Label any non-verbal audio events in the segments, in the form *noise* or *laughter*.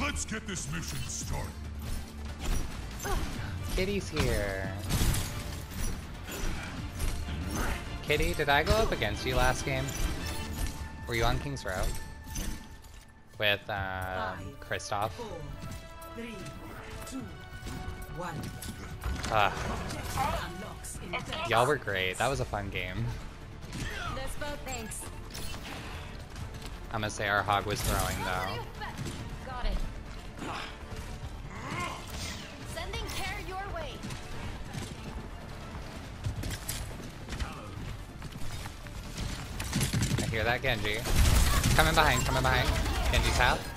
Let's get this mission started. Kitty's here. Kitty, did I go up against you last game? Were you on King's Row? With, uh, Kristoff? Ah, y'all were great. That was a fun game. This boat, thanks. I'm gonna say our hog was throwing though. Got it. Sending care your way. I hear that Genji. Coming behind, coming behind. Genji's half.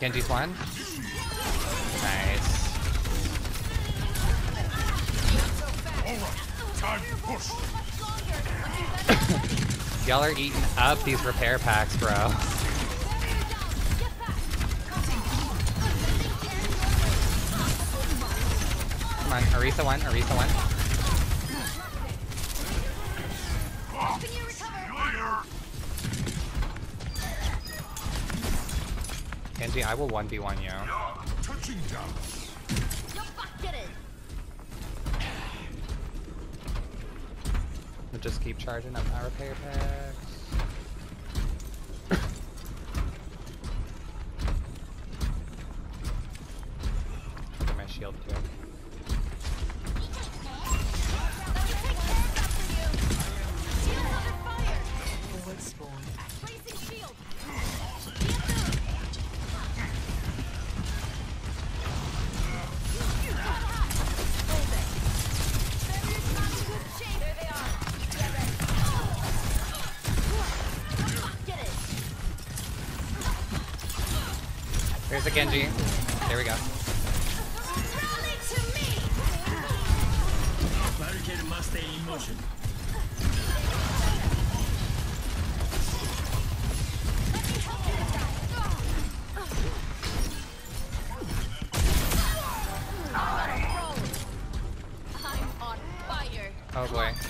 Genji's one. Nice. *coughs* Y'all are eating up these repair packs, bro. Come on, Arisa one, Arisa one. I will 1v1 you. Touching down. Just keep charging up my repair packs. There's a Genji. There we go. Rally to me. Barricade must stay in motion. Let me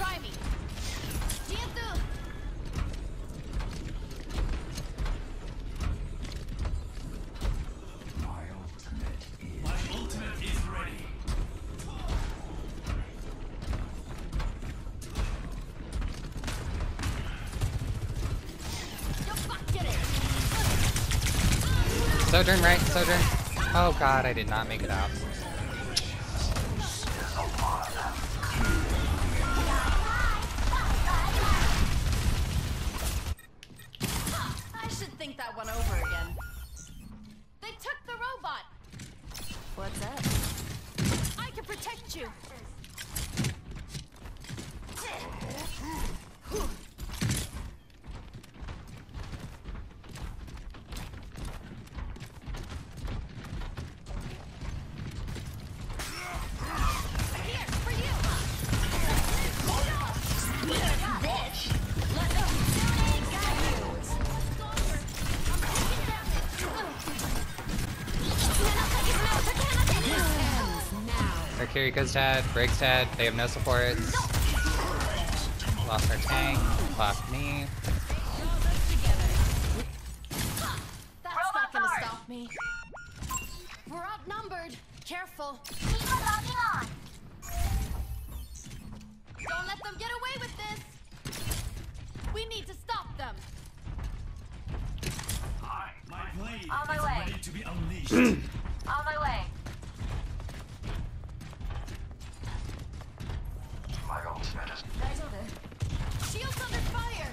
Sojourn right, Sojourn. Oh god, I did not make it out. Kiriko's dead, Briggs dead, they have no supports. Lost our tank, lost me. That's not gonna stop me. We're outnumbered. Careful. Don't let them get away with this. We need to stop them. My blade On my is way. ready to be unleashed. On my way. Shields under fire.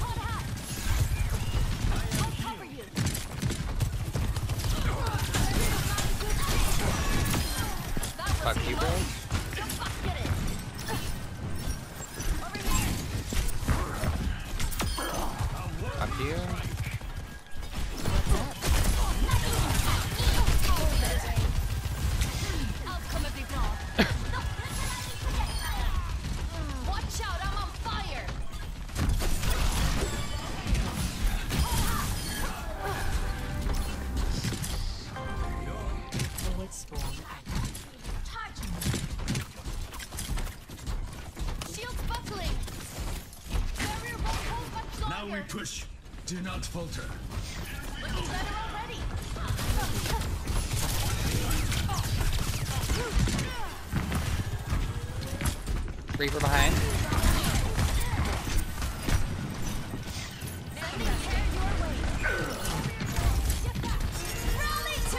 Hot hat. I'll cover you. That was Fuck. Over here. We push. Do not falter. Looking better already. Reaper behind.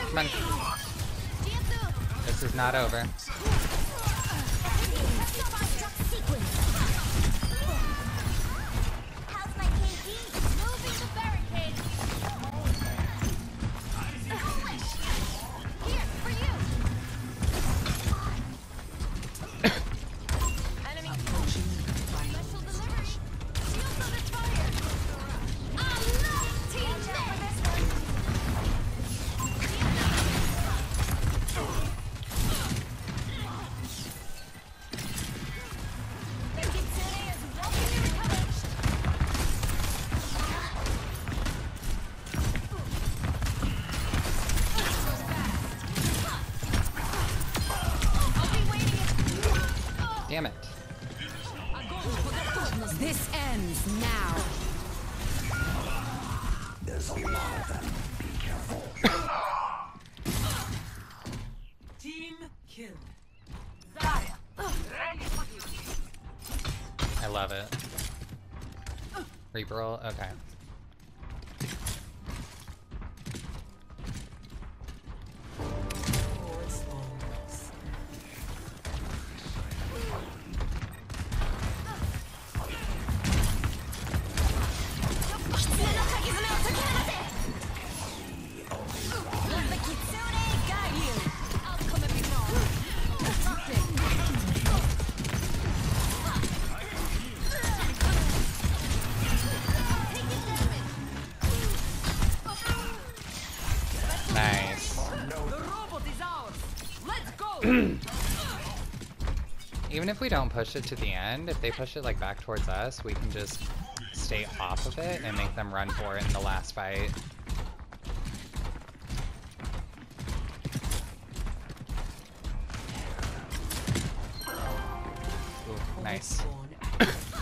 Come on. This is not over. Damn it. This ends now. Team kill. I love it. Reaper roll? Okay. *clears throat* Even if we don't push it to the end, if they push it like back towards us, we can just stay off of it and make them run for it in the last fight. Ooh, nice. *coughs* *coughs* *coughs*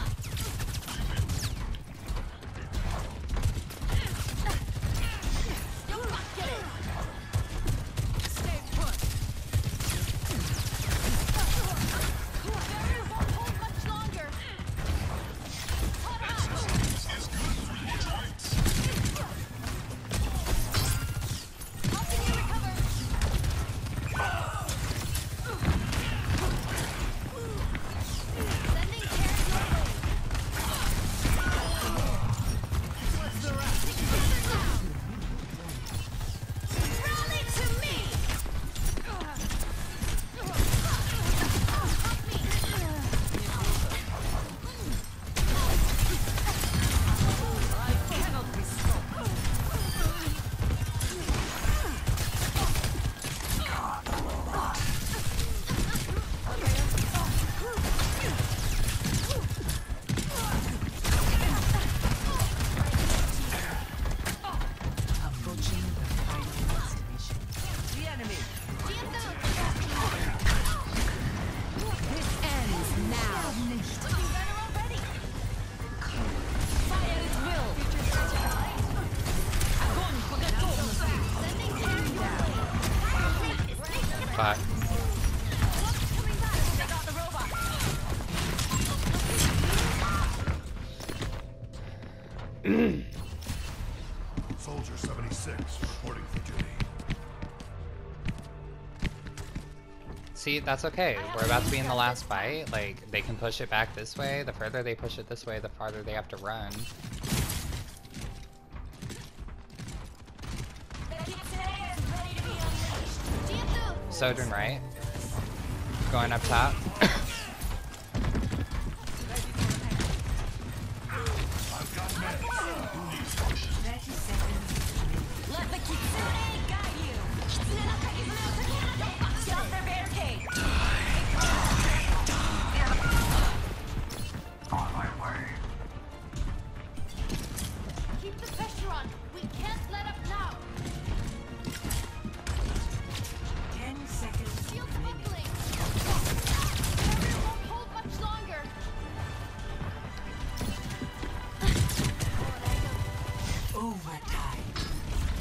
Soldier 76 reporting for duty. see, that's okay. We're about to be in the last fight. Like, they can push it back this way. The further they push it this way, the farther they have to run. Sojourn right. Going up top.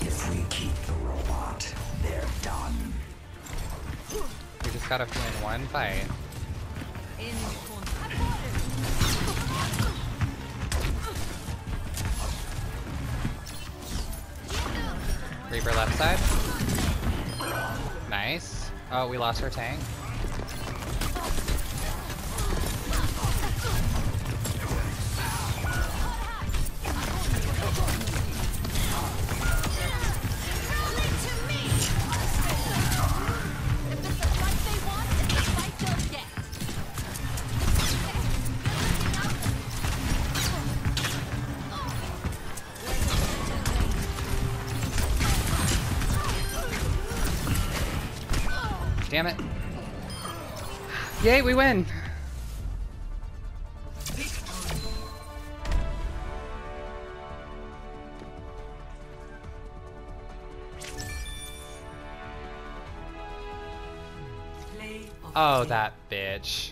If we keep the robot, they're done. We just gotta win one fight. Reaper left side. Nice. Oh, we lost our tank. Damn it. Yay, we win! Oh, that bitch.